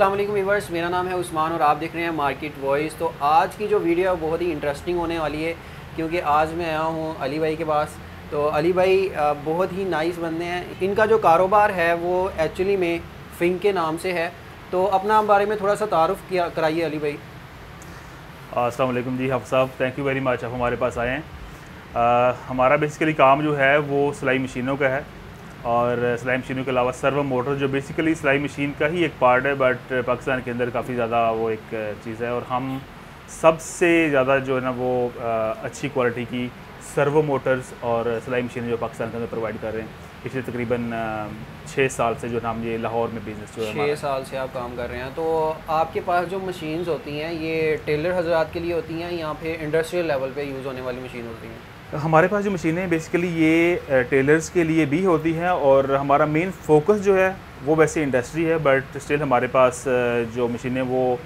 अस्सलाम वालेकुम मेरा नाम है उस्मान और आप देख रहे हैं मार्केट वॉइस। तो आज की जो वीडियो है, बहुत ही इंटरेस्टिंग होने वाली है, क्योंकि आज मैं आया हूँ अली भाई के पास। तो अली भाई बहुत ही नाइस बंदे हैं। इनका जो कारोबार है, वो एक्चुअली में फिंक के नाम से है। तो अपना बारे में थोड़ा सा तारुफ किया, कराइए अली भाई। वालेकुम जी हफ साहब थैंक यू वेरी मच आप हमारे पास आए हैं। हमारा बेसिकली काम जो है, वो सिलाई मशीनों का है। और सिलाई मशीनों के अलावा सर्वो मोटर जो बेसिकली सिलाई मशीन का ही एक पार्ट है बट पाकिस्तान के अंदर काफ़ी ज़्यादा वो एक चीज़ है और हम सबसे ज़्यादा जो है ना वो अच्छी क्वालिटी की सर्वो मोटर्स और सिलाई मशीन जो पाकिस्तान के अंदर प्रोवाइड कर रहे हैं पिछले तकरीबन छः साल से जो हम ये लाहौर में बिज़नेस जो है छः साल से आप काम कर रहे हैं तो आपके पास जो मशीन्स होती हैं ये टेलर हजरात के लिए होती हैं या फिर इंडस्ट्रियल लेवल पे यूज़ होने वाली मशीन होती हैं हमारे पास जो मशीनें बेसिकली ये टेलर्स के लिए भी होती हैं और हमारा मेन फोकस जो है वो वैसे इंडस्ट्री है बट स्टिल हमारे पास जो मशीनें वो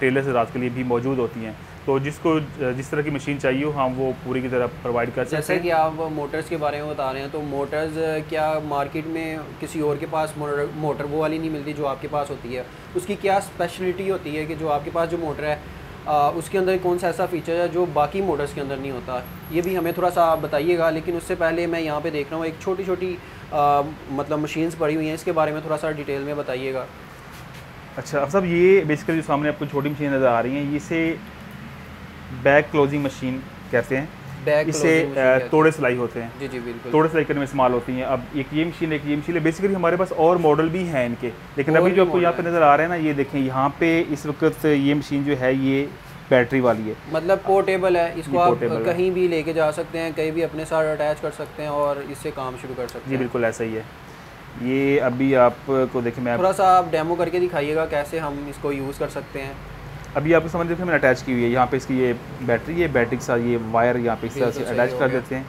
टेलर्स रात के लिए भी मौजूद होती हैं। तो जिसको जिस तरह की मशीन चाहिए हो हम वो पूरी की तरह प्रोवाइड कर सकते हैं। जैसे कि आप मोटर्स के बारे में बता रहे हैं तो मोटर्स क्या मार्केट में किसी और के पास मोटर वो वाली नहीं मिलती जो आपके पास होती है? उसकी क्या स्पेशलिटी होती है कि जो आपके पास जो मोटर है आ, उसके अंदर कौन सा ऐसा फीचर है जो बाकी मोटर्स के अंदर नहीं होता? ये भी हमें थोड़ा सा आप बताइएगा लेकिन उससे पहले मैं यहाँ पे देख रहा हूँ एक छोटी छोटी आ, मतलब मशीन्स पड़ी हुई हैं इसके बारे में थोड़ा सा डिटेल में बताइएगा। अच्छा अब सब ये बेसिकली सामने आपको छोटी मशीन नज़र आ रही हैं इसे बैक क्लोजिंग मशीन कहते हैं। इससे तोड़े सिलाई होते हैं। जी जी बिल्कुल। तोड़े सिलाई करने में इस्तेमाल होती हैं। अब एक ये मशीन एक ये मशीन है बेसिकली हमारे पास और मॉडल भी हैं इनके। लेकिन अभी जो आपको यहाँ पे नज़र आ रहे हैं ना ये देखें यहाँ पे इस वक्त ये मशीन जो है ये बैटरी वाली है। मतलब पोर्टेबल है इसको आप कहीं भी लेके जा सकते हैं कहीं भी अपने साथ अटैच कर सकते हैं और इससे काम शुरू कर सकते हैं। जी बिल्कुल ऐसा ही है। ये अभी आपको देखें मैं थोड़ा सा आप डेमो करके दिखाइएगा कैसे हम इसको यूज़ कर सकते हैं। अभी आपको समझ देखिए मैंने अटैच की हुई है। यहाँ पे इसकी ये बैटरी है बैटरी के साथ ये वायर यहाँ पे इस तरह से अटैच कर देते हैं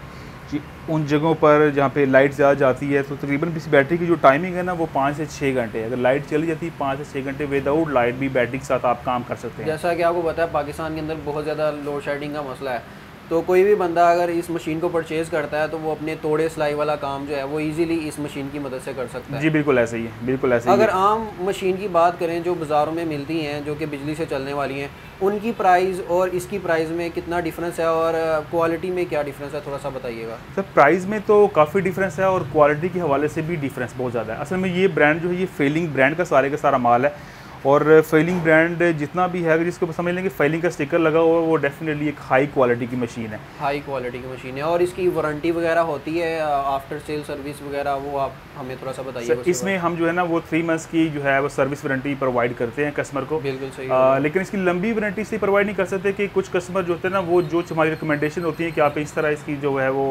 कि उन जगहों पर जहाँ पे लाइट ज़्यादा जाती है तो तकरीबन इस बैटरी की जो टाइमिंग है ना वो पाँच से छः घंटे है। अगर लाइट चली जाती है पाँच से छः घंटे विदाउट लाइट भी बैटरी के साथ आप काम कर सकते हैं। जैसा कि आपको बताया पाकिस्तान के अंदर बहुत ज़्यादा लोड शेडिंग का मसला है। तो कोई भी बंदा अगर इस मशीन को परचेज़ करता है तो वो अपने तोड़े सिलाई वाला काम जो है वो इजीली इस मशीन की मदद से कर सकता है। जी बिल्कुल ऐसे ही है बिल्कुल ऐसे अगर आम मशीन की बात करें जो बाज़ारों में मिलती हैं जो कि बिजली से चलने वाली हैं उनकी प्राइस और इसकी प्राइस में कितना डिफरेंस है और क्वालिटी में क्या डिफरेंस है थोड़ा सा बताइएगा। सर प्राइस में तो काफ़ी डिफरेंस है और क्वालिटी के हवाले से भी डिफरेंस बहुत ज़्यादा है। असल में ये ब्रांड जो है ये फेलिंग ब्रांड का सारे का सारा माल है। और फेलिंग ब्रांड जितना भी है जिसको समझ लेंगे फेलिंग का स्टिकर लगा हुआ है वो डेफिनेटली एक हाई क्वालिटी की मशीन है। हाई क्वालिटी की मशीन है और इसकी वारंटी वगैरह होती है आफ्टर सेल सर्विस वगैरह वो आप हमें थोड़ा सा बताइए इसमें हम जो है ना वो थ्री मंथ्स की जो है वो सर्विस वारंटी प्रोवाइड करते हैं कस्टमर को। बिल्कुल सही आ, लेकिन इसकी लंबी वारंटी इसलिए प्रोवाइड नहीं कर सकते कि कुछ कस्टमर जो होते हैं ना वो जो हमारी रिकमेंडेशन होती है कि आप इस तरह इसकी जो है वो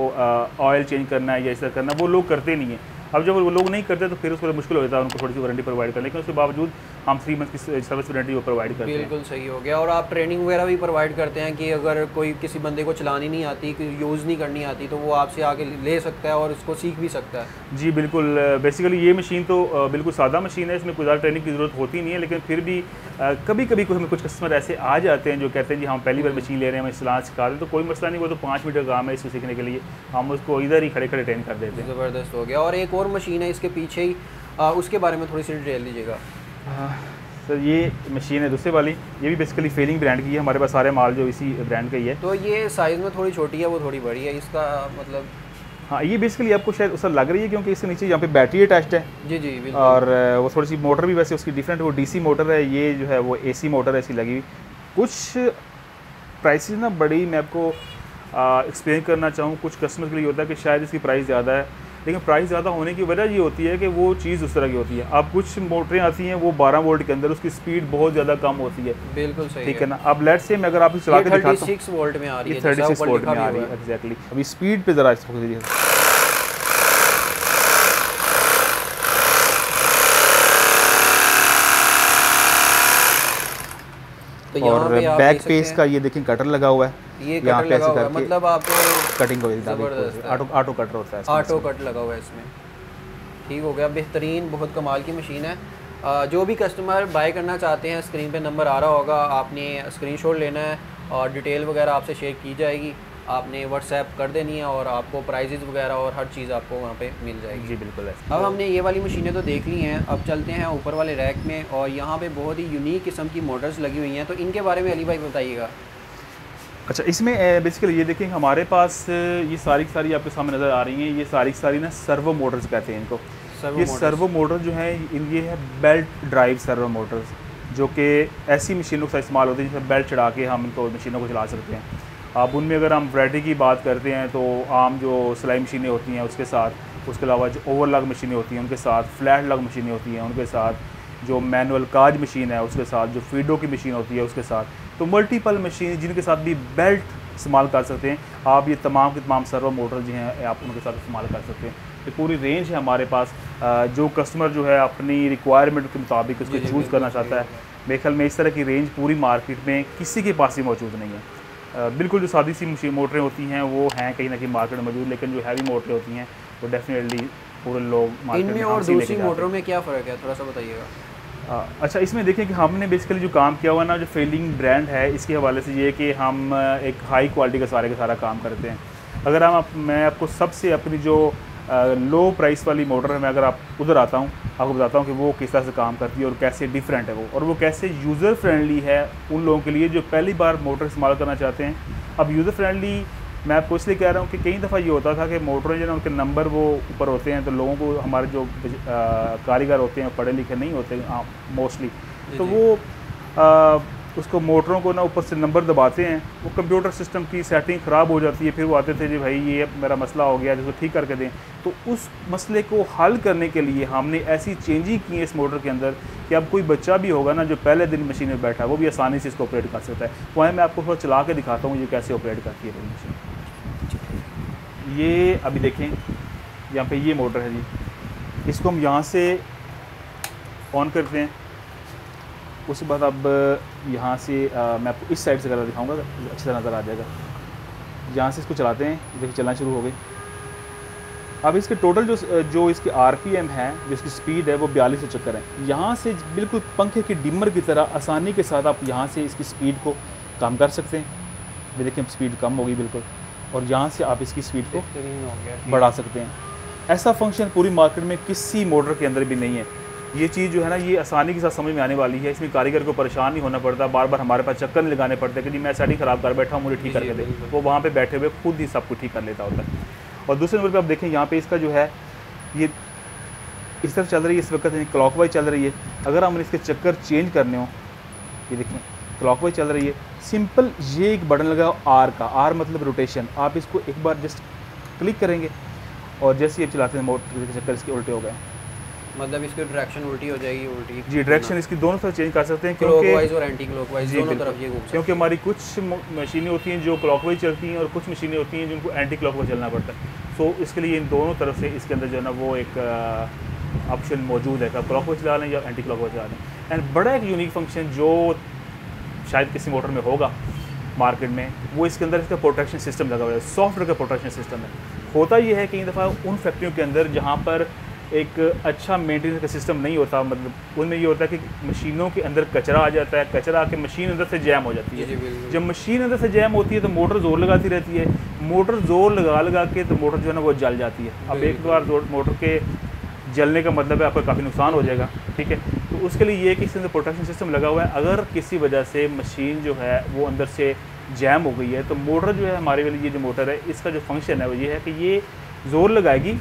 ऑयल चेंज करना है या इस तरह करना वो लोग करते नहीं हैं। अब जब वो लोग नहीं करते तो फिर उसको मुश्किल हो जाता है उनको थोड़ी सी वारंटी प्रोवाइड करने लेकिन उसके बावजूद हम थ्री मंथ की सर्विस वारंटी वो प्रोवाइड करते हैं। बिल्कुल सही हो गया। और आप ट्रेनिंग वगैरह भी प्रोवाइड करते हैं कि अगर कोई किसी बंदे को चलानी नहीं आती यूज़ नहीं करनी आती तो वो आपसे आके ले सकता है और उसको सीख भी सकता है। जी बिल्कुल। बेसिकली ये मशीन तो बिल्कुल सादा मशीन है इसमें कोई ज़्यादा ट्रेनिंग की ज़रूरत होती नहीं है लेकिन फिर भी कभी कभी कुछ हमें कुछ कस्टमर ऐसे आ जाते हैं जो कहते हैं जी हम पहली बार मशीन ले रहे हैं हमें सलाह सिखा रहे हैं तो कोई मसला नहीं वो तो पाँच मिनट का काम है इसको सीखने के लिए। हम उसको इधर ही खड़े खड़े ट्रेन कर देते हैं। ज़बरदस्त हो गया। और एक और मशीन है इसके पीछे ही उसके बारे में थोड़ी सी डिटेल दीजिएगा। सर ये मशीन है दूसरे वाली। ये भी बेसिकली फेलिंग ब्रांड की है। हमारे पास सारे माल जो इसी ब्रांड का ही है। तो ये साइज़ में थोड़ी छोटी है वो थोड़ी बड़ी है। इसका मतलब हाँ ये बेसिकली आपको शायद उसका लग रही है क्योंकि इसके नीचे यहाँ पे बैटरी अटैच्ड है। जी जी और वो थोड़ी सी मोटर भी वैसे उसकी डिफरेंट वो डीसी मोटर है। ये जो है वो एसी मोटर ऐसी लगी हुई। कुछ प्राइसेस ना बड़ी मैं आपको एक्सप्लेन करना चाहूँ। कुछ कस्टमर के लिए होता है कि शायद इसकी प्राइस ज़्यादा है। लेकिन प्राइस ज़्यादा होने की वजह ये होती है कि वो चीज़ उस तरह की होती है। अब कुछ मोटरें आती हैं वो 12 वोल्ट के अंदर उसकी स्पीड बहुत ज़्यादा कम होती है। बिल्कुल सही ठीक है। ना? अब लेट से मैं अगर आप चला के दिखाता हूँ। वोल्ट में आ रही है थर्टी सिक्स वोल्ट में आ रही है एग्जैक्टली अभी स्पीड पर ज़रा तो और बैक पेस का ये देखें कटर लगा हुआ है। ये कटर लगा हुआ है। मतलब आपको कटिंग ऑटो ऑटो कटर होता है ऑटो कट लगा हुआ है इसमें। ठीक हो गया। बेहतरीन बहुत कमाल की मशीन है। जो भी कस्टमर बाय करना चाहते हैं स्क्रीन पे नंबर आ रहा होगा। आपने स्क्रीनशॉट लेना है और डिटेल वगैरह आपसे शेयर की जाएगी। आपने व्हाट्सएप कर देनी है और आपको प्राइजेज़ वगैरह और हर चीज़ आपको वहाँ पे मिल जाएगी। जी बिल्कुल है अब हमने ये वाली मशीनें तो देख ली हैं अब चलते हैं ऊपर वाले रैक में और यहाँ पे बहुत ही यूनिक किस्म की मोटर्स लगी हुई हैं तो इनके बारे में अली भाई बताइएगा। अच्छा इसमें बेसिकली ये देखें हमारे पास ये सारी सारी आपके सामने नज़र आ रही हैं ये सारी सारी ना सर्वो मोटर्स कहते हैं इनको। सर्वो ये सर्वो मोटर जो है इन ये है बेल्ट ड्राइव सर्वो मोटर्स जो कि ऐसी मशीनों का इस्तेमाल होती है जिसमें बेल्ट चढ़ा के हम इनको मशीनों को चला सकते हैं। अब उनमें अगर हम वराइटी की बात करते हैं तो आम जो सिलाई मशीनें होती हैं उसके साथ उसके अलावा जो ओवरलॉक मशीनें होती हैं उनके साथ फ्लैट लॉक मशीनें होती हैं उनके साथ जो मैनुअल काज मशीन है उसके साथ जो फीडो की मशीन होती है उसके साथ। तो मल्टीपल मशीन जिनके साथ भी बेल्ट इस्तेमाल कर सकते हैं। आप ये तमाम के तमाम सर्वो मोटर जो हैं आप उनके साथ इस्तेमाल कर सकते हैं। ये पूरी रेंज है हमारे पास। जो कस्टमर जो है अपनी रिक्वायरमेंट के मुताबिक उसको चूज़ करना चाहता है। मेरे ख्याल में इस तरह की रेंज पूरी मार्केट में किसी के पास ही मौजूद नहीं है। बिल्कुल जो सादी सी मशीन मोटरें होती हैं वो हैं कहीं ना कहीं मार्केट में मौजूद लेकिन जो हैवी मोटरें होती हैं वो डेफिनेटली पूरे लोग इनमें और दूसरी मोटरों में क्या फ़र्क है? थोड़ा सा बताइएगा। अच्छा इसमें देखें कि हमने बेसिकली जो काम किया हुआ ना जो फेलिंग ब्रांड है इसके हवाले से ये कि हम एक हाई क्वालिटी का सारे का सारा काम करते हैं। अगर हम आप, मैं आपको सबसे अपनी जो लो प्राइस वाली मोटर है मैं अगर आप उधर आता हूँ आपको बताता हूँ कि वो किस तरह से काम करती है और कैसे डिफरेंट है वो और वो कैसे यूज़र फ्रेंडली है उन लोगों के लिए जो पहली बार मोटर इस्तेमाल करना चाहते हैं। अब यूज़र फ्रेंडली मैं आपको इसलिए कह रहा हूँ कि कई दफ़ा ये होता था कि मोटर जो है उनके नंबर वो ऊपर होते हैं तो लोगों को हमारे जो कारीगर होते हैं पढ़े लिखे नहीं होते मोस्टली तो वो आ, उसको मोटरों को ना ऊपर से नंबर दबाते हैं, वो कंप्यूटर सिस्टम की सेटिंग ख़राब हो जाती है, फिर वो आते थे जी भाई ये मेरा मसला हो गया जिसको ठीक करके दें। तो उस मसले को हल करने के लिए हमने ऐसी चेंजिंग की है इस मोटर के अंदर कि अब कोई बच्चा भी होगा ना जो पहले दिन मशीन में बैठा है, वो भी आसानी से इसको ऑपरेट कर सकता है। वहाँ मैं आपको थोड़ा चला के दिखाता हूँ ये कैसे ऑपरेट करती है मशीन ये अभी देखें, यहाँ पर ये मोटर है जी। इसको हम यहाँ से ऑन करते हैं। उसके बाद अब यहाँ से आ, मैं आपको इस साइड से कलर दिखाऊँगा अच्छी तरह नज़र आ जाएगा। यहाँ से इसको चलाते हैं देखिए चलना शुरू हो गई अब इसके टोटल जो जो इसके आरपीएम है जो इसकी स्पीड है वो बयालीस सौ चक्कर है। यहाँ से बिल्कुल पंखे की डिमर की तरह आसानी के साथ आप यहाँ से इसकी स्पीड को कम कर सकते हैं। ये देखिए स्पीड कम होगी बिल्कुल। और यहाँ से आप इसकी स्पीड को बढ़ा सकते हैं। ऐसा फ़ंक्शन पूरी मार्केट में किसी मोटर के अंदर भी नहीं है। ये चीज़ जो है ना ये आसानी के साथ समझ में आने वाली है। इसमें कारीगर को परेशान नहीं होना पड़ता। बार बार हमारे पास चक्कर नहीं लगाने पड़ते कि जी मैं सेटिंग ख़राब कर बैठा हूँ मुझे ठीक करके दे। वो वहाँ पर बैठे हुए खुद ही सब कुछ ठीक कर लेता होता है। और दूसरे नंबर पर आप देखें यहाँ पे इसका जो है ये इस तरफ़ चल रही है इस वक्त क्लॉक वाइज चल रही है। अगर हमने इसके चक्कर चेंज करने हो ये देखें क्लॉक वाइज चल रही है। सिंपल ये एक बटन लगा आर का। आर मतलब रोटेशन आप इसको एक बार जस्ट क्लिक करेंगे और जैसे ये चलाते हैं मोटर के चक्कर इसके उल्टे हो गए। मतलब इसकी डायरेक्शन उल्टी हो जाएगी उल्टी जी डायरेक्शन इसकी दोनों तरफ़ चेंज कर सकते हैं क्योंकि और एंटी क्लॉकवाइज दोनों तरफ़ ये घूम क्योंकि हमारी कुछ मशीनें होती हैं जो क्लॉकवाइज चलती हैं और कुछ मशीनें होती हैं जिनको एंटी क्लॉकवाइज चलना पड़ता है। सो इसके लिए इन दोनों तरफ़ से इसके अंदर जो है ना वो एक ऑप्शन मौजूद है कि क्लॉक वाइज चला लें या एंटी क्लॉक वाइज चला लें। एंड बड़ा एक यूनिक फ़ंक्शन जो शायद किसी मोटर में होगा मार्केट में वो इसके अंदर इसका प्रोटेक्शन सिस्टम लगा हुआ है। सॉफ्टवेयर का प्रोटेक्शन सिस्टम है। होता ये है कई दफ़ा उन फैक्ट्रियों के अंदर जहाँ पर एक अच्छा मेंटेनेंस का सिस्टम नहीं होता मतलब उनमें ये होता है कि मशीनों के अंदर कचरा आ जाता है कचरा आके मशीन अंदर से जैम हो जाती है। जब मशीन अंदर से जैम होती है तो मोटर ज़ोर लगाती रहती है। मोटर ज़ोर लगा लगा के तो मोटर जो है ना वो जल जाती है। अब एक बार मोटर के जलने का मतलब है आपका काफ़ी नुकसान हो जाएगा ठीक है? तो उसके लिए ये कि इसके अंदर प्रोटेक्शन सिस्टम लगा हुआ है। अगर किसी वजह से मशीन जो है वो अंदर से जैम हो गई है तो मोटर जो है हमारे वाली ये जो मोटर है इसका जो फ़ंक्शन है वो ये है कि ये ज़ोर लगाएगी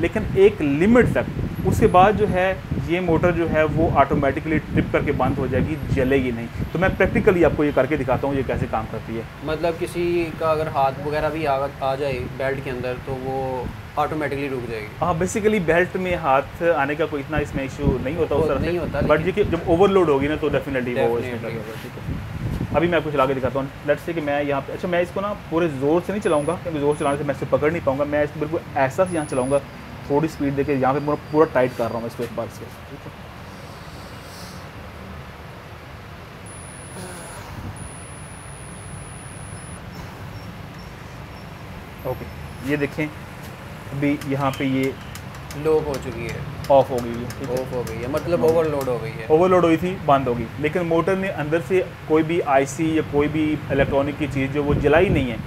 लेकिन एक लिमिट तक उसके बाद जो है ये मोटर जो है वो ऑटोमेटिकली ट्रिप करके बंद हो जाएगी जलेगी नहीं। तो मैं प्रैक्टिकली आपको ये करके दिखाता हूँ ये कैसे काम करती है। मतलब किसी का अगर हाथ वगैरह भी आ, आ जाए बेल्ट के अंदर तो वो ऑटोमेटिकली रुक जाएगी। हाँ बेसिकली बेल्ट में हाथ आने का कोई इतना इसमें इशू नहीं होता उस तरह नहीं होता बट ये जब ओवरलोड होगी ना तो डेफिनेटली वो अभी मैं आपको चला के दिखाता हूँ। लेट्स से कि मैं यहाँ पे अच्छा मैं इसको ना पूरे ज़ोर से नहीं चलाऊँगा क्योंकि ज़ोर चलाने से मैं इसको पकड़ नहीं पाऊँगा। मैं इसको बिल्कुल ऐसा से यहाँ चलाऊँगा थोड़ी स्पीड देके यहाँ पे पूरा पूरा टाइट कर रहा हूँ मैं एक बार से। ठीक है? ओके ये देखें अभी यहाँ पे ये लो हो चुकी है। ऑफ़ हो गई है ऑफ़ हो? गई है मतलब ओवरलोड हो गई है। ओवरलोड हुई थी बंद हो गई। लेकिन मोटर ने अंदर से कोई भी आईसी या कोई भी इलेक्ट्रॉनिक की चीज़ जो वो जलाई नहीं है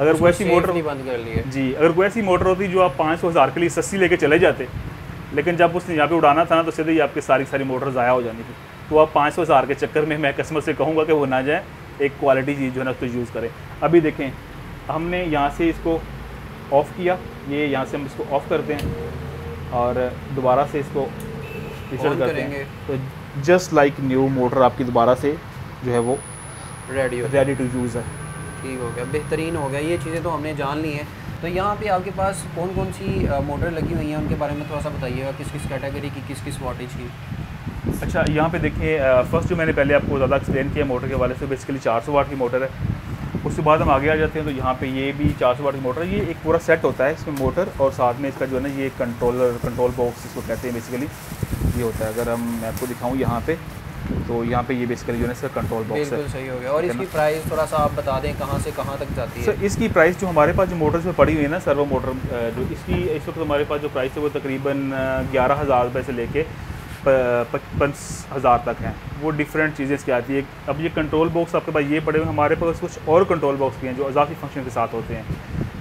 अगर कोई ऐसी मोटर बंद कर लिए। जी अगर कोई ऐसी मोटर होती जो आप पाँच सौ हज़ार के लिए सस्ती लेके चले जाते लेकिन जब उसने यहाँ पे उड़ाना था ना तो सीधे ही आपकी सारी सारी मोटर ज़ाया हो जानी थी। तो आप पाँच सौ हज़ार के चक्कर में मैं कस्टमर से कहूँगा कि वो ना जाए एक क्वालिटी चीज़ जो है ना उसको यूज़ करें। अभी देखें हमने यहाँ से इसको ऑफ़ किया ये यहाँ से हम इसको ऑफ़ करते हैं और दोबारा से इसको On करेंगे। तो जस्ट लाइक न्यू मोटर आपकी दोबारा से जो है वो रेडी रेडी टू यूज़ है। ठीक हो गया, बेहतरीन हो गया, ये चीज़ें तो हमने जान ली हैं। तो यहाँ पे आपके पास कौन कौन सी मोटर लगी हुई हैं? उनके बारे में थोड़ा सा बताइएगा किस किस कैटेगरी की किस किस वाटेज की? अच्छा यहाँ पे देखिए फ़र्स्ट जो मैंने पहले आपको ज़्यादा एक्सप्लेन किया मोटर के वाले से बेसिकली 400 वाट की मोटर है। उसके बाद हम आगे आ जाते हैं तो यहाँ पे ये भी 400 वाट की मोटर है। ये एक पूरा सेट होता है इसमें मोटर और साथ में इसका जो है ना, ये कंट्रोलर कंट्रोल बॉक्स इसको कहते हैं बेसिकली ये होता है, अगर हम, मैं आपको दिखाऊँ यहाँ पे। तो यहाँ पे ये बेसिकली जो है इसका कंट्रोल बॉक्स है। सही हो गया। और इसकी प्राइस थोड़ा सा आप बता दें कहाँ से कहाँ तक जाती है। सर इसकी प्राइस जो हमारे पास जो मोटर्स में पड़ी हुई है ना सर्वो मोटर जो इसकी इस वक्त हमारे पास जो प्राइस है वो तकरीबन ग्यारह हज़ार रुपये से लेके पचपन हज़ार तक हैं। वो डिफरेंट चीज़ें इसकी आती है। अब ये कंट्रोल बॉक्स आपके पास ये पड़े हुए हमारे पास कुछ और कंट्रोल बॉक्स भी हैं जो अजाफी फ़ंक्शन के साथ होते हैं।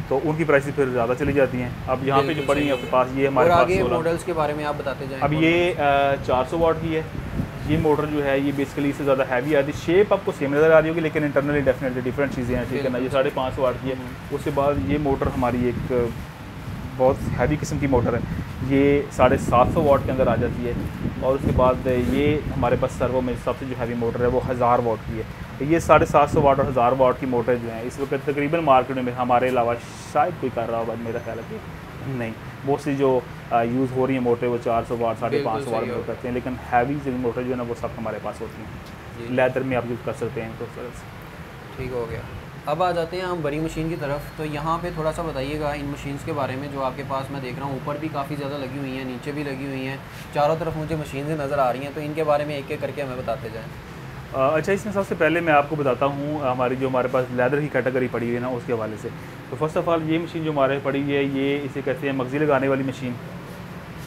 तो उनकी प्राइस फिर ज़्यादा चली जाती हैं। अब यहाँ पे जो पड़ी हैं आपके पास ये हमारे पास आगे 16 मॉडल्स के बारे में आप बताते जाएँ अब ये चार सौ वाट की है। ये मोटर जो है ये बेसिकली इससे ज़्यादा हैवी आती है। शेप आपको सेम नज़र आ रही होगी लेकिन इंटरनली डेफिनेटली डिफरेंट चीज़ें हैं ठीक है ना? ये साढ़े पाँच सौ वाट की है। उसके बाद ये मोटर हमारी एक बहुत हैवी किस्म की मोटर है। ये साढ़े सात सौ वाट के अंदर आ जाती है। और उसके बाद ये हमारे पास सर्वो में सबसे जो हैवी मोटर है वो हज़ार वाट की है। ये साढ़े सात सौ वाट और हज़ार वाट की मोटर जो है इस वक्त तकरीबन मार्केट में हमारे अलावा शायद कोई कर रहा होगा मेरा ख्याल है नहीं मोस्टली जो यूज़ हो रही है मोटर वो चार सौ वाट साढ़े पाँच सौ वाट में करते हैं लेकिन हैवी जो मोटर जो है ना वो सब हमारे पास होती हैं। लेदर में आप यूज़ कर सकते हैं तो ठीक हो गया। अब आ जाते हैं हम बड़ी मशीन की तरफ़। तो यहाँ पे थोड़ा सा बताइएगा इन मशीन्स के बारे में जो आपके पास मैं देख रहा हूँ ऊपर भी काफ़ी ज़्यादा लगी हुई हैं नीचे भी लगी हुई हैं। चारों तरफ़ मुझे मशीन नज़र आ रही हैं तो इनके बारे में एक एक करके हमें बताते जाएँ। अच्छा इसमें सबसे पहले मैं आपको बताता हूँ हमारी जो हमारे पास लेदर की कैटेगरी पड़ी हुई है ना उसके हवाले से। तो फ़र्स्ट ऑफ़ ऑल ये मशीन जो हमारे पड़ी है ये इसे कहते हैं मगज़ी लगाने वाली मशीन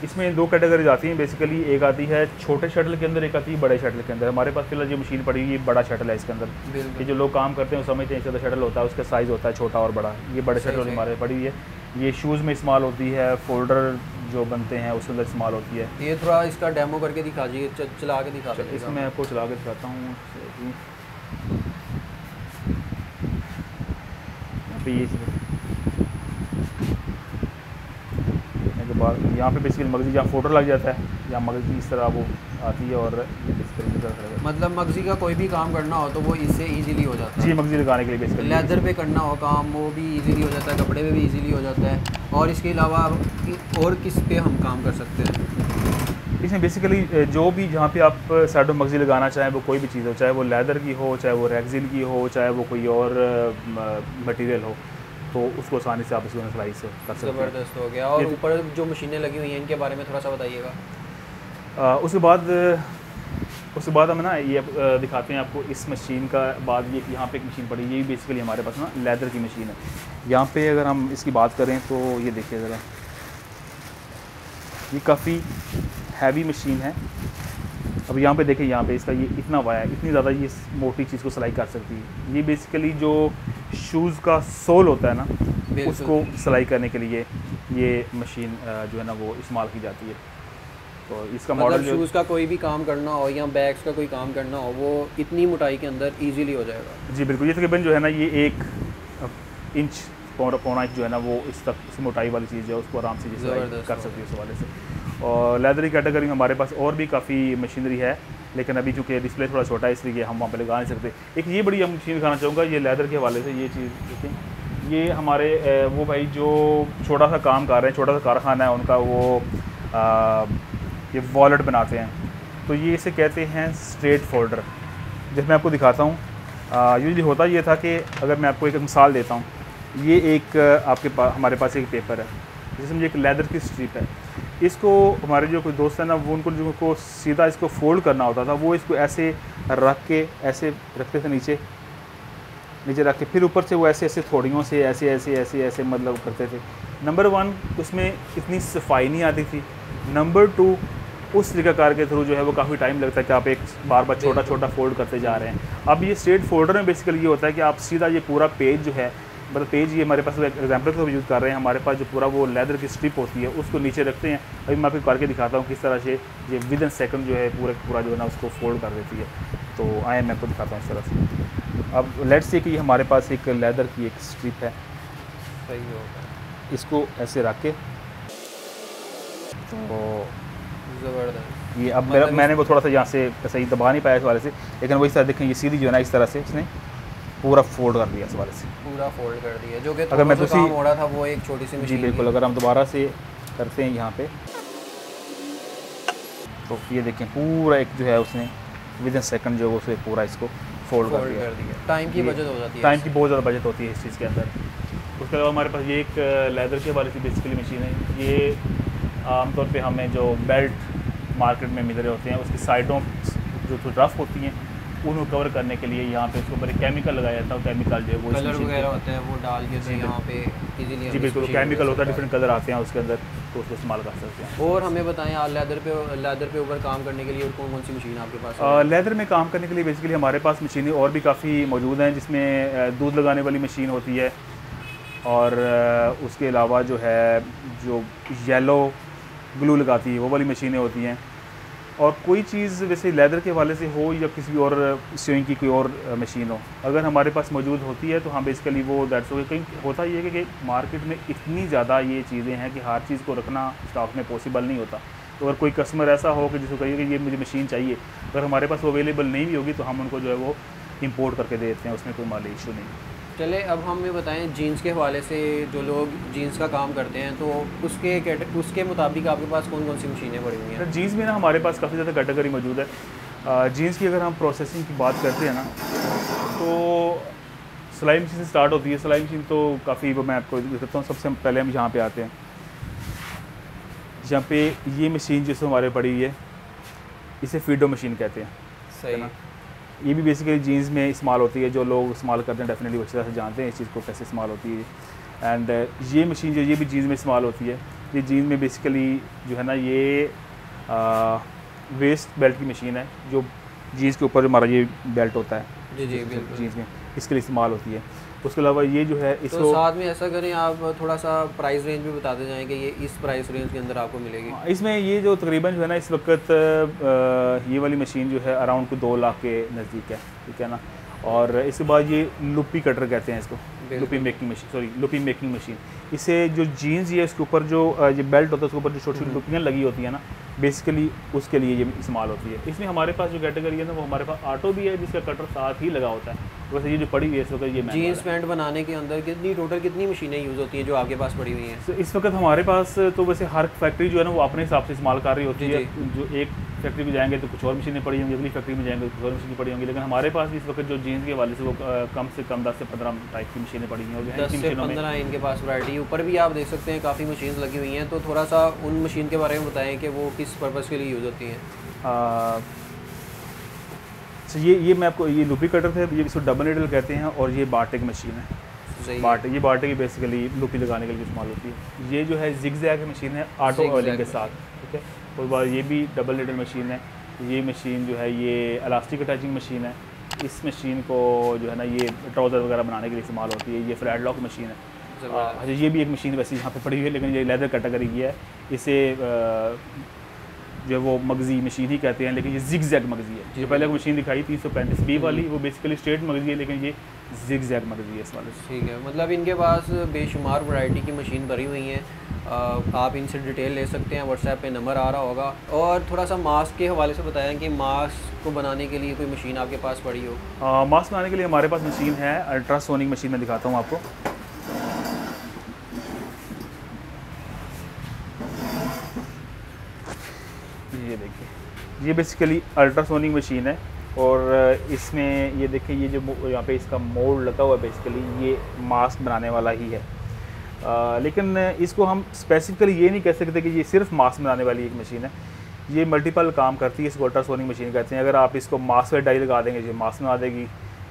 इसमें दो कैटेगरीज आती हैं बेसिकली एक आती है छोटे शटल के अंदर एक आती है बड़े शटल के अंदर. हमारे पास फ़िलहाल जो मशीन पड़ी हुई है बड़ा शटल है इसके अंदर. ये जो लोग काम करते हैं वो समझते हैं इसका शटल होता है उसका साइज़ होता है छोटा और बड़ा. ये बड़े शटल हमारे पड़ी हुई है. ये शूज़ में इस्तेमाल होती है फोल्डर जो बनते हैं उसके अंदर इस्तेमाल होती है. ये थोड़ा इसका डेमो करके दिखा दीजिए चला के दिखा इसमें आपको चला के दिखाता हूँ यहाँ पे ये के बाद यहाँ पे बेसिकली मगजी जहाँ फ़ोटो लग जाता है या मगजी इस तरह वो आती है और ये खड़ा मतलब मगजी का कोई भी काम करना हो तो वो इससे इजीली हो जाता है। जी मगजी लगाने के लिए बेसिकली लेदर पे करना हो काम वो भी इजीली हो जाता है कपड़े पे भी इजीली हो जाता है। और इसके अलावा और किस पे हम काम कर सकते हैं? इसमें बेसिकली जो भी जहाँ पे आप साइडो मगजी लगाना चाहें वो कोई भी चीज़ हो चाहे वो लेदर की हो चाहे वो रेगजिन की हो चाहे वो कोई और मटेरियल हो तो उसको आसानी से आप इसको सिलाई से कर सकते हैं। ज़बरदस्त हो गया। और तो- ऊपर जो मशीनें लगी हुई हैं इनके बारे में थोड़ा सा बताइएगा। उसके बाद उसके बाद हम ना ये दिखाते हैं आपको इस मशीन का बाद ये यहाँ पे एक मशीन पड़ी। ये बेसिकली हमारे पास ना लेदर की मशीन है। यहाँ पे अगर हम इसकी बात करें तो ये देखिए ज़रा। ये काफ़ी हैवी मशीन है। अब यहाँ पे देखिए यहाँ पे इसका ये इतना वाया है इतनी ज़्यादा ये मोटी चीज़ को सिलाई कर सकती है। ये बेसिकली जो शूज़ का सोल होता है ना उसको सिलाई करने के लिए ये मशीन जो है ना वो इस्तेमाल की जाती है। तो इसका मॉडल मतलब शूज़ का कोई भी काम करना हो या बैग्स का कोई काम करना हो वो इतनी मोटाई के अंदर इजीली हो जाएगा। जी बिल्कुल। ये तकरीबन जो है ना ये एक इंच पौना पौना इंच जो है ना वो इस तक इस मोटाई वाली चीज़ है उसको आराम से जिस कर सकती है उस हवाले से। और लेदर की कैटेगरी में हमारे पास और भी काफ़ी मशीनरी है, लेकिन अभी चूँकि डिस्प्ले थोड़ा छोटा है, इसलिए हम वहाँ पर लगा नहीं सकते। एक ये बड़ी हम मशीन दिखाना चाहूँगा, ये लेदर के हवाले से ये चीज़ देखें। ये हमारे वो भाई जो छोटा सा काम कर रहे हैं, छोटा सा कारखाना है, उनका वो ये वॉलेट बनाते हैं। तो ये इसे कहते हैं स्ट्रेट फोल्डर जैसे मैं आपको दिखाता हूँ यूजली होता ये था कि अगर मैं आपको एक मिसाल देता हूँ, ये एक आपके पास हमारे पास एक पेपर है। जिसमें एक लेदर की स्ट्रिप है। इसको हमारे जो कोई दोस्त है ना वो उनको जो को सीधा इसको फोल्ड करना होता था वो इसको ऐसे रख के ऐसे रखते थे नीचे। नीचे रख के फिर ऊपर से वो ऐसे ऐसे थोड़ियों से ऐसे ऐसे ऐसे ऐसे मतलब करते थे। नंबर वन उसमें इतनी सफ़ाई नहीं आती थी। नंबर टू उस तरीकाकार के थ्रू जो है वो काफ़ी टाइम लगता है कि आप एक बार बार छोटा छोटा फोल्ड करते जा रहे हैं। अब ये स्ट्रेट फोल्डर में बेसिकली ये होता है कि आप सीधा ये पूरा पेज जो है मतलब पेज ये हमारे पास एग्ज़ाम्पल को यूज़ कर रहे हैं। हमारे पास जो पूरा वो लेदर की स्ट्रिप होती है उसको नीचे रखते हैं। अभी मैं आपको करके दिखाता हूँ किस तरह से ये विद इन सेकंड जो है पूरा पूरा जो है ना उसको फोल्ड कर देती है। तो आए मैं आपको दिखाता हूँ इस तरह से। अब लेट्स से कि हमारे पास एक लेदर की एक स्ट्रिप है। सही होगा इसको ऐसे रख के। तो ज़बरदस्त। ये अब मतलब मैंने वो थोड़ा सा यहाँ से सही दबा नहीं पाया इस वाले से। लेकिन वही तरह देखें ये सीधी जो है ना इस तरह से इसने पूरा फोल्ड कर दिया इस वाले से। पूरा फोल्ड कर दिया जो कि अगर मैं दूसरी- काम हो रहा था वो एक छोटी सी जी मशीन बिल्कुल अगर हम दोबारा से करते हैं यहाँ पे। तो ये देखें पूरा एक जो है उसने विद इन सेकंड जो है उसे पूरा इसको फोल्ड कर दिया। टाइम की बचत हो जाती है टाइम की बहुत ज़्यादा बचत होती है इस चीज़ के अंदर। उसके अलावा हमारे पास ये एक लेदर के वाली सी बेसिकली मशीन है। ये आमतौर पर हमें जो बेल्ट मार्केट में मिल रहे होते हैं उसकी साइडों जो रफ होती हैं उनको कवर करने के लिए यहाँ पे उसके ऊपर एक केमिकल लगाया जाता है केमिकल जो है वो कलर वगैरह होते हैं वो डाल के यहाँ पे इजीली जी बिल्कुल केमिकल होता है डिफरेंट कलर आते हैं उसके अंदर तो उसको इस्तेमाल कर सकते हैं। और हमें बताएँ आप लेदर पे लेदर पे ऊपर काम करने के लिए और कौन कौन सी मशीन आपके पास? लेदर में काम करने के लिए बेसिकली हमारे पास मशीनें और भी काफ़ी मौजूद हैं जिसमें दूध लगाने वाली मशीन होती है। और उसके अलावा जो है जो येलो ग्लू लगाती है वो वाली मशीनें होती हैं। और कोई चीज़ वैसे लेदर के वाले से हो या किसी और स्विंग की कोई और मशीन हो, अगर हमारे पास मौजूद होती है तो हम बेसिकली वो दैट्स ओके कहीं होता ये है कि मार्केट में इतनी ज़्यादा ये चीज़ें हैं कि हर चीज़ को रखना स्टॉक में पॉसिबल नहीं होता। तो अगर कोई कस्टमर ऐसा हो कि जिसको कहिए कि ये मुझे मशीन चाहिए, अगर हमारे पास अवेलेबल नहीं भी होगी तो हम उनको जो है वो इम्पोर्ट करके दे देते हैं, उसमें कोई माली इशू नहीं। चले अब हम ये बताएँ जीन्स के हवाले से जो लोग जीन्स का काम करते हैं तो उसके उसके मुताबिक आपके पास कौन कौन सी मशीनें पड़ी हुई हैं? जीन्स में ना हमारे पास काफ़ी ज़्यादा कैटेगरी मौजूद है। जीन्स की अगर हम प्रोसेसिंग की बात करते हैं ना तो सिलाई मशीन से स्टार्ट होती है। सिलाई मशीन तो काफ़ी वो मैं आपको दिखाता हूँ सबसे पहले हम यहाँ पर आते हैं। यहाँ पे ये मशीन जिसको हमारे पड़ी हुई है इसे फीडो मशीन कहते हैं सही। ना? ये भी बेसिकली जीन्स में इस्तेमाल होती है जो लोग इस्तेमाल करते हैं डेफिनेटली अच्छी तरह से जानते हैं इस चीज़ को कैसे इस्तेमाल होती है। एंड ये मशीन जो ये भी जीन्स में इस्तेमाल होती है। ये जीन्स में बेसिकली जो है ना ये वेस्ट बेल्ट की मशीन है जो जीन्स के ऊपर हमारा ये बेल्ट होता है। जी जी जीन्स में इसके लिए इस्तेमाल होती है। उसके अलावा ये जो है तो साथ में ऐसा करें आप थोड़ा सा प्राइस रेंज भी बताते जाएँ कि ये इस प्राइस रेंज के अंदर आपको मिलेगी। हाँ, इसमें ये जो तकरीबन जो है ना इस वक्त ये वाली मशीन जो है अराउंड को दो लाख के नज़दीक है ठीक है ना? और इसके बाद ये लुपी कटर कहते हैं इसको। लुपी making machine sorry लुपी making machine इसे जो जीन्स ये इसके ऊपर जो ये बेल्ट होता है उसके ऊपर जो छोटी छोटी लुपियाँ लगी होती है ना बेसिकली उसके लिए ये इस्तेमाल होती है। इसमें हमारे पास जो कैटेगरी है ना वो हमारे पास ऑटो भी है जिसका कटर साथ ही लगा होता है। वैसे ये जो पड़ी हुई है इस वक्त ये जीन्स। पैंट बनाने के अंदर कितनी टोटल कितनी मशीनें यूज़ होती हैं जो आपके पास पड़ी हुई हैं? तो इस वक्त हमारे पास तो वैसे हर फैक्ट्री जो है ना वो अपने हिसाब से इस्तेमाल कर रही होती है। जो। एक फैक्ट्री में जाएँगे तो कुछ और मशीनें पड़ी होंगी अगली फैक्ट्री में जाएँगे तो कुछ और मशीनें पड़ी होंगी। लेकिन हमारे पास इस वक्त जो जीन्स के वाले से वो कम से कम दस से पंद्रह टाइप की मशीनें पड़ी हैं और दस से पंद्रह इनके पास वैरायटी ऊपर भी आप देख सकते हैं काफ़ी मशीन लगी हुई हैं। तो थोड़ा सा उन मशीन के बारे में बताएँ कि वो किस पर्पज़ के लिए यूज़ होती हैं? so ये ये मैं आपको ये लुपी कटर थे ये इसको डबल नीडल कहते हैं और ये बाटे की मशीन है बाटे ये बाटे की बेसिकली लुपी लगाने के लिए इस्तेमाल होती है। ये जो है जिग जैग मशीन है ऑटो ऑयलिंग के साथ ठीक है? और बाद ये भी डबल नीडल मशीन है। ये मशीन जो है ये अलास्टिक अटैचिंग मशीन है। इस मशीन को जो है ना ये ट्राउज़र वगैरह बनाने के लिए इस्तेमाल होती है। ये फ्लैट लॉक मशीन है। अच्छा ये भी एक मशीन वैसे यहाँ पे पड़ी हुई है लेकिन ये लेदर कैटेगरी की है। इसे जो है वो मगजी मशीन ही कहते हैं लेकिन ये जिग जैग मगजी है। जो पहले मशीन दिखाई तीन सौ पैंतीस बी वाली वो बेसिकली स्ट्रेट मगजी है लेकिन ये जिग जैग मगजी है इस वाले से। ठीक है मतलब इनके पास बेशुमार वैरायटी की मशीन भरी हुई हैं। आप इनसे डिटेल ले सकते हैं व्हाट्सएप पे नंबर आ रहा होगा। और थोड़ा सा मास्क के हवाले से बताएँ कि मास्क को बनाने के लिए कोई मशीन आपके पास पड़ी हो। मास्क बनाने के लिए हमारे पास मशीन है अल्ट्रासोनिक मशीन में दिखाता हूँ आपको ये देखिए ये बेसिकली अल्ट्रासोनिक मशीन है और इसमें ये देखिए ये जो यहाँ पे इसका मोल्ड लगा हुआ है बेसिकली ये मास्क बनाने वाला ही है। आ, लेकिन इसको हम स्पेसिफिकली ये नहीं कह सकते कि ये सिर्फ़ मास्क बनाने वाली एक मशीन है। ये मल्टीपल काम करती है इसको अल्ट्रासोनिक मशीन कहते हैं। अगर आप इसको मास्क पर डाई लगा देंगे जो मास्क बना देगी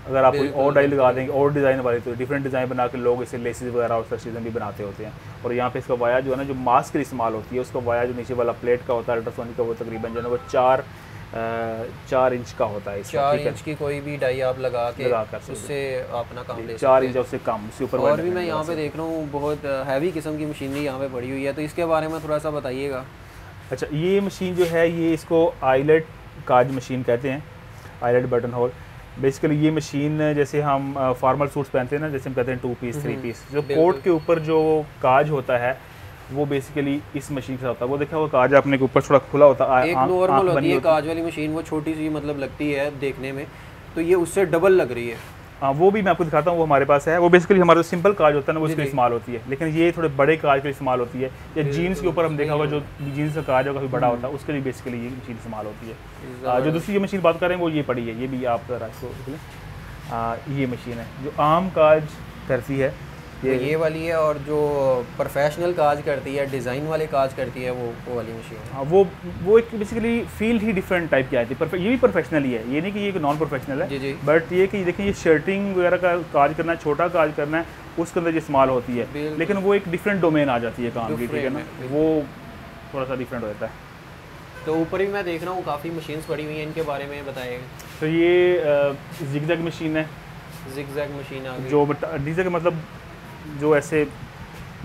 अगर आप कोई और डाई लगा देंगे और डिज़ाइन वाली तो डिफरेंट डिज़ाइन बना के लोग इसे लेसेस वगैरह और सब चीज़ें भी बनाते होते हैं। और यहाँ पे इसका वाया जो है ना जो मास्क के इस्तेमाल होती है उसका वाया जो नीचे वाला प्लेट का होता है अल्ट्रासोनिक का वो तकरीबन जो है ना वो चार चार इंच का होता है चार इंच की कोई भी डाई आप लगा के लगा कर उससे अपना काम ले चार इंच उससे कम उससे ऊपर और भी मैं यहाँ पे देख रहा हूँ बहुत हैवी किस्म की मशीनरी यहाँ पे पड़ी हुई है तो इसके बारे में थोड़ा सा बताइएगा। अच्छा ये मशीन जो है ये इसको आईलेट काज मशीन कहते हैं आईलेट बटन होल बेसिकली ये मशीन जैसे हम फॉर्मल सूट्स पहनते हैं ना जैसे हम कहते हैं टू पीस थ्री पीस जो कोट के ऊपर जो काज होता है वो बेसिकली इस मशीन के होता है। वो देखा वो काज अपने के ऊपर थोड़ा खुला होता है एक नॉर्मल होती है काज वाली मशीन वो छोटी सी मतलब लगती है देखने में तो ये उससे डबल लग रही है। हाँ वो भी मैं आपको दिखाता हूँ वो हमारे पास है। वो बेसिकली हमारा जो सिंपल काज होता है ना वो उसके लिए इस्तेमाल होती है। लेकिन ये थोड़े बड़े काज के लिए इस्तेमाल होती है। या जीन्स के ऊपर हम देखा होगा जो जीन्स का काज होगा काफ़ी बड़ा होता है उसके लिए बेसिकली ये मशीन इस्तेमाल होती है। जो दूसरी ये मशीन बात करें रहे हैं वो ये पड़ी है। ये भी आप जरा इसको आ, ये मशीन है जो आम काज करती है। ये ये वाली है और जो प्रोफेशनल काज करती है डिज़ाइन वाले काज करती है वो वो वाली मशीन है। हाँ वो वो एक बेसिकली फ़ील्ड ही डिफरेंट टाइप की थी। परफे- ये भी प्रोफेशनल ही है। ये नहीं कि ये नॉन प्रोफेशनल है। जी जी। बट ये कि देखिए ये शर्टिंग वगैरह का काज करना है छोटा काज करना है उसके अंदर ये इस्तेमाल होती है। लेकिन वो एक डिफरेंट डोमेन आ जाती है काम की ठीक है ना? वो थोड़ा सा डिफरेंट हो जाता है। तो ऊपर भी मैं देख रहा हूँ काफ़ी मशीन्स पड़ी हुई हैं इनके बारे में बताइएगा तो ये जिगजैग मशीन है। जिग जैग मशीन आ गई। जो जिगजैग मतलब जो ऐसे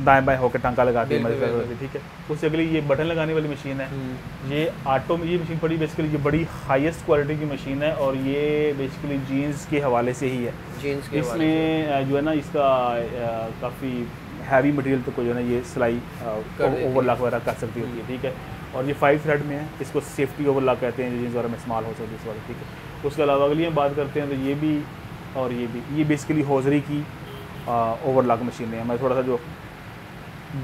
दाएँ बाएँ होकर टांका लगाती है मदद। ठीक है? उससे अगली ये बटन लगाने वाली मशीन है। हम्म, ये ऑटो में ये मशीन पड़ी बेसिकली ये बड़ी हाईएस्ट क्वालिटी की मशीन है और ये बेसिकली जीन्स के हवाले से ही है। जीन्स के इसमें जो है ना इसका काफ़ी हैवी मटेरियल तो को जो है ना ये सिलाई। ओवरलॉक वगैरह कर सकती होती है ठीक है? और ये फाइव थ्रेड में है इसको सेफ्टी ओवरलॉक कहते हैं जीन्स वगैरह में इस्तेमाल हो सकती है इस वाले ठीक है? उसके अलावा अगली हम बात करते हैं तो ये भी और ये भी। ये बेसिकली हौजरी की ओवरलॉक मशीनें हैं। मैं थोड़ा सा जो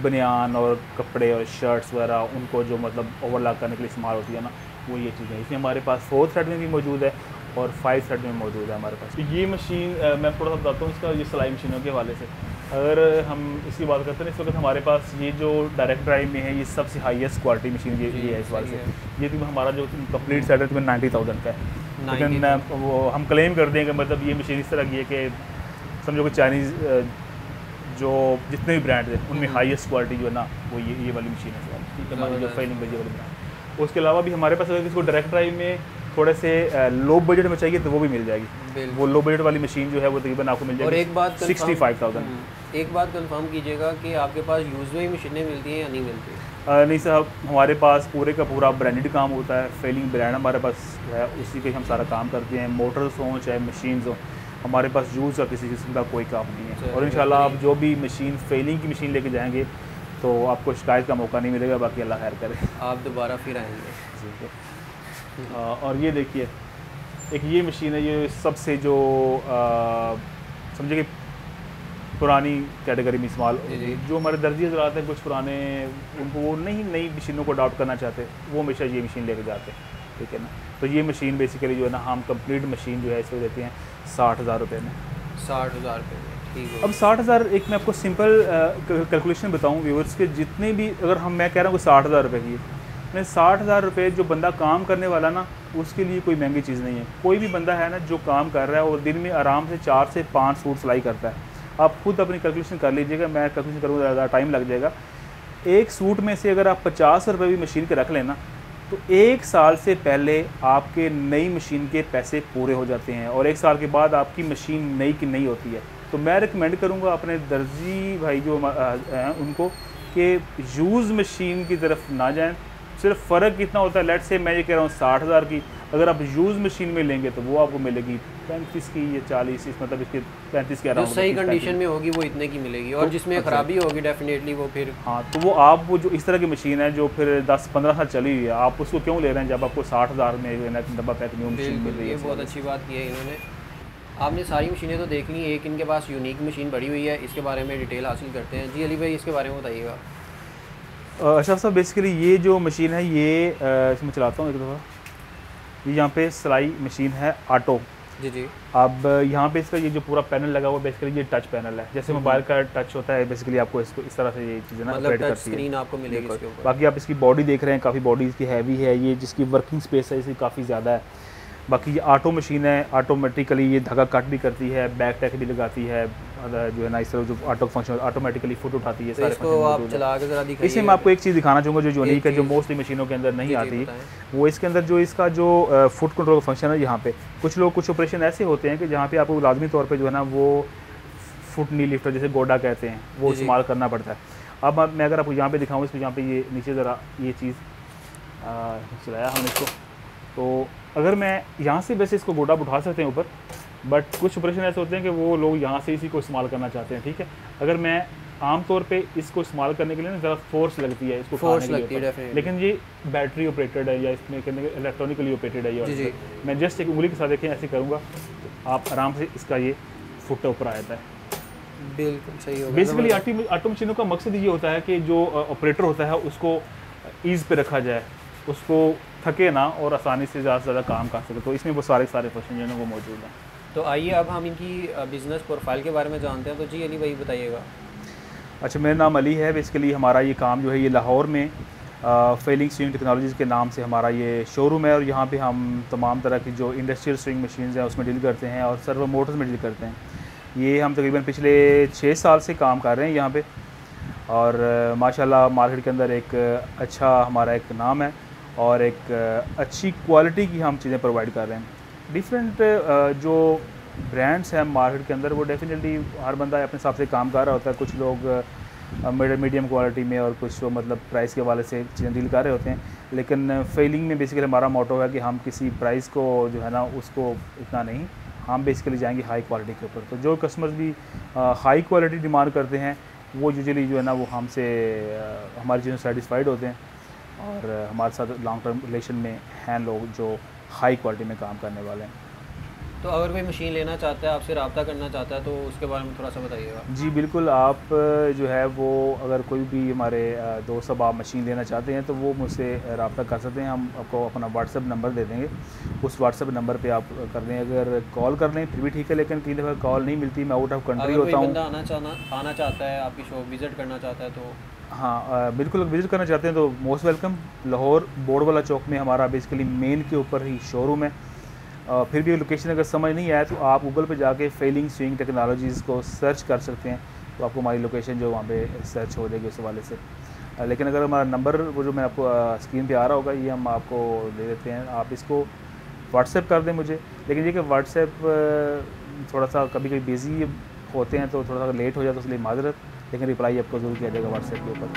बनियान और कपड़े और शर्ट्स वगैरह उनको जो मतलब ओवरलॉक करने के लिए इस्तेमाल होती है ना वो ये चीज़ें इसमें हमारे पास फोर थ्रेड में भी मौजूद है और फाइव थ्रेड में मौजूद है हमारे पास। तो ये मशीन मैं थोड़ा सा बताता हूँ इसका ये सिलाई मशीनों के हवाले से। अगर हम इसकी बात करते हैं इस वक्त हमारे पास ये जो डायरेक्ट ड्राइव में है ये सबसे हाईएस्ट क्वालिटी मशीन ये ये है इस वाले से। ये तो हमारा जो कंप्लीट सेट है तुम्हें नाइन्टी थाउज़ेंड का है। लेकिन वो हम क्लेम कर दें कि मतलब ये मशीन इस तरह की है कि समझो कि चाइनीज़ जो जितने भी ब्रांड हैं उनमें हाईएस्ट क्वालिटी जो है ना वो ये ये वाली मशीन है ठीक है हमारी जो ज़बरदस्त। फाइलिंग ये वाली ब्रांड उसके अलावा भी हमारे पास अगर किसी को डायरेक्ट ड्राइव में थोड़े से लो बजट में चाहिए तो वो भी मिल जाएगी। वो लो बजट वाली मशीन जो है वो तकरीबन आपको मिल और जाएगी एक बात सिक्सटी फाइव थाउज़ेंड हम्म, एक बात कंफर्म कीजिएगा कि आपके पास यूज़ हुई मशीनें मिलती हैं या नहीं मिलती? नहीं साहब हमारे पास पूरे का पूरा ब्रांडेड काम होता है। फेलिंग ब्रांड हमारे पास है उसी पे हम सारा काम करते हैं। मोटर्स हों चाहे मशीन्स हों हमारे पास यूज़ का किसी किस्म का कोई काम नहीं है। और इंशाल्लाह आप जो भी मशीन फेलिंग की मशीन लेके जाएँगे तो आपको शिकायत का मौका नहीं मिलेगा बाकी अल्लाह खैर करे। आप दोबारा फिर आएँगे। आ, और ये देखिए एक ये मशीन है ये सबसे जो समझे कि पुरानी कैटेगरी में इस्तेमाल। जो हमारे दर्जी हजरात हैं कुछ पुराने उनको वो नहीं नई मशीनों को अडॉप्ट करना चाहते वो हमेशा ये मशीन लेके जाते हैं। ठीक है ना? तो ये मशीन बेसिकली जो है ना हम कंप्लीट मशीन जो है इसको देते हैं। साठ हज़ार रुपये में। साठ हज़ार रुपये में ठीक है। अब साठ हज़ार एक मैं आपको सिंपल कैलकुलेशन बताऊँ व्यूअर्स के जितने भी अगर हम मैं कह रहा हूँ साठ हज़ार रुपये की मैं साठ हज़ार रुपये जो बंदा काम करने वाला ना उसके लिए कोई महँगी चीज़ नहीं है। कोई भी बंदा है ना जो काम कर रहा है और दिन में आराम से चार से पाँच सूट सिलाई करता है आप खुद अपनी कैलकुलेशन कर लीजिएगा मैं कैलकुलेशन करूँगा ज़्यादा टाइम लग जाएगा। एक सूट में से अगर आप पचास रुपये भी मशीन के रख लेना तो एक साल से पहले आपके नई मशीन के पैसे पूरे हो जाते हैं और एक साल के बाद आपकी मशीन नई की नई होती है। तो मैं रिकमेंड करूँगा अपने दर्जी भाई जो हैं, उनको कि यूज़ मशीन की तरफ़ ना जाएँ। सिर्फ़ फ़र्क कितना होता है? लेट से मैं ये कह रहा हूँ साठ हज़ार की। अगर आप यूज़ मशीन में लेंगे तो वो आपको मिलेगी पैंतीस की या चालीस इस मतलब इसके पैंतीस के अराउंड सही कंडीशन में होगी वो इतने की मिलेगी। और तो जिसमें अच्छा। खराबी होगी डेफिनेटली वो फिर हाँ तो वो आप वो जो इस तरह की मशीन है जो फिर दस पंद्रह साल चली हुई है आप उसको क्यों ले रहे हैं जब आपको साठ हज़ार में डब्बा पैक न्यू मशीन मिल रही है बहुत अच्छी बात की है इन्होंने। आपने सारी मशीनें तो देख ली एक इनके पास यूनिक मशीन पड़ी हुई है इसके बारे में डिटेल हासिल करते हैं। जी अली भाई इसके बारे में बताइएगा। अशरफ साहब बेसिकली ये जो मशीन है ये इसमें चलाता हूँ एक दफ़ा। ये यहाँ पे सिलाई मशीन है ऑटो जी जी। अब यहाँ पे इसका ये जो पूरा पैनल लगा हुआ है बेसिकली ये टच पैनल है। जैसे मोबाइल का टच होता है बेसिकली आपको इसको इस तरह से ये चीज़ें ना मतलब टच करती है। स्क्रीन आपको मिलेगी इसके ऊपर। बाकी आप इसकी बॉडी देख रहे हैं काफ़ी बॉडी इसकी हैवी है ये जिसकी वर्किंग स्पेस है इसकी काफ़ी ज़्यादा है। बाकी ये आटो मशीन है ऑटोमेटिकली ये धागा कट भी करती है बैक टैक भी लगाती है जो है ना इस तरह जो ऑटो फ़ंक्शन ऑटोमेटिकली फुट उठाती है तो सारे आप चला के ज़रा दिखाइए। इसमें मैं आपको एक चीज़ दिखाना चाहूँगा जो यूनिक है जो मोस्टली मशीनों के अंदर नहीं आती वो इसके अंदर जो इसका जो फुट कंट्रोल फ़ंक्शन है यहाँ पे। कुछ लोग कुछ ऑपरेशन ऐसे होते हैं कि जहाँ पे आपको लाजमी तौर पर जो है ना वो फुट नी लिफ्टर जैसे गोडा कहते हैं वो। इस्तेमाल करना पड़ता है। अब अब मैं अगर आपको यहाँ पे दिखाऊँ इसको यहाँ पे ये नीचे ज़रा ये चीज़ चलाया हमने इसको। तो अगर मैं यहाँ से वैसे इसको गोडा उठा सकते हैं ऊपर बट कुछ ऑपरेशन ऐसे होते हैं कि वो लोग यहाँ से इसी को इस्तेमाल करना चाहते हैं ठीक है? अगर मैं आम तौर पे इसको इस्तेमाल करने के लिए ना ज़रा फोर्स लगती है इसको लिए लगती है, लेकिन ये बैटरी ऑपरेटेड है या इसमें कहने के इलेक्ट्रॉनिकली ऑपरेटेड है ये जी, जी। मैं जस्ट एक उंगली के साथ देखें ऐसे करूँगा तो आप आराम से इसका ये फुट ऊपर आ जाता है। बिल्कुल सही होगा बेसिकली आटो मशीनों का मकसद ये होता है कि जो ऑपरेटर होता है उसको ईज़ पे रखा जाए उसको थके ना और आसानी से ज़्यादा से ज़्यादा काम कर सके। तो इसमें वो सारे सारे फ़ंक्शन जो है ना वो मौजूद हैं। तो आइए अब हम इनकी बिज़नेस प्रोफ़ाइल के बारे में जानते हैं। तो जी, अली भाई, बताइएगा। अच्छा मेरा नाम अली है। बेसिकली हमारा ये काम जो है, ये लाहौर में फेलिंग स्विंग टेक्नोलॉजीज़ के नाम से हमारा ये शोरूम है और यहाँ पे हम तमाम तरह की जो इंडस्ट्रियल स्विंग मशीन्स हैं, उसमें डील करते हैं और सर्वो मोटर्स में डील करते हैं। ये हम तकरीबन पिछले छः साल से काम कर रहे हैं यहाँ पे और माशाल्लाह मार्केट के अंदर एक अच्छा हमारा एक नाम है और एक अच्छी क्वालिटी की हम चीज़ें प्रोवाइड कर रहे हैं। डिफरेंट जो ब्रांड्स हैं मार्केट के अंदर वो डेफिनेटली हर बंदा अपने हिसाब से काम कर रहा होता है। कुछ लोग मीडियम क्वालिटी में और कुछ मतलब प्राइस के वाले से चीज़ें डील कर रहे होते हैं। लेकिन फेलिंग में बेसिकली हमारा मोटो है कि हम किसी प्राइस को जो है ना उसको इतना नहीं हम बेसिकली जाएँगे हाई क्वालिटी के ऊपर। तो जो कस्टमर्स भी हाई क्वालिटी डिमांड करते हैं वो यूजली जो है ना वो हमसे अ, हमारी चीज़ों सेटिस्फाइड होते हैं। और हमारे साथ लॉन्ग टर्म रिलेशन में हैं लोग जो हाई क्वालिटी में काम करने वाले हैं। तो अगर कोई मशीन लेना चाहता है आपसे रब्ता करना चाहता है तो उसके बारे में थोड़ा सा बताइएगा। जी बिल्कुल आप जो है वो अगर कोई भी हमारे दोस्त अब आप मशीन लेना चाहते हैं तो वो मुझसे रबता कर सकते हैं। हम आपको अपना व्हाट्सअप नंबर दे देंगे। उस व्हाट्सएप नंबर पे आप कर दें अगर कॉल कर लें फिर भी ठीक है लेकिन कई दफ़ा कॉल नहीं मिलती मैं आउट ऑफ़ कंट्री होता हूँ। आना चाहना आना चाहता है आपकी शॉप विज़िट करना चाहता है तो हाँ बिल्कुल अगर विज़िट करना चाहते हैं तो मोस्ट वेलकम लाहौर बोर्ड वाला चौक में हमारा बेसिकली मेन के ऊपर ही शोरूम है। अ, फिर भी लोकेशन अगर समझ नहीं आया तो आप गूगल पे जाके फेलिंग स्विंग टेक्नोलॉजीज़ को सर्च कर सकते हैं। तो आपको हमारी लोकेशन जो वहाँ पे सर्च हो जाएगी उस हवाले से। अ, लेकिन अगर हमारा नंबर वो जो मैं आपको स्क्रीन पे आ रहा होगा ये हम आपको दे देते हैं। आप इसको व्हाट्सएप कर दें मुझे। लेकिन ये कि व्हाट्सएप थोड़ा सा कभी कभी बिज़ी होते हैं तो थोड़ा सा लेट हो जाता है इसलिए माजरत। लेकिन रिप्लाई आपको ज़रूर किया जाएगा व्हाट्सएप के ऊपर।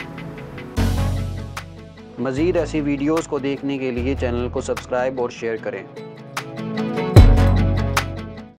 मज़ीद ऐसी वीडियोज़ को देखने के लिए चैनल को सब्सक्राइब और शेयर करें।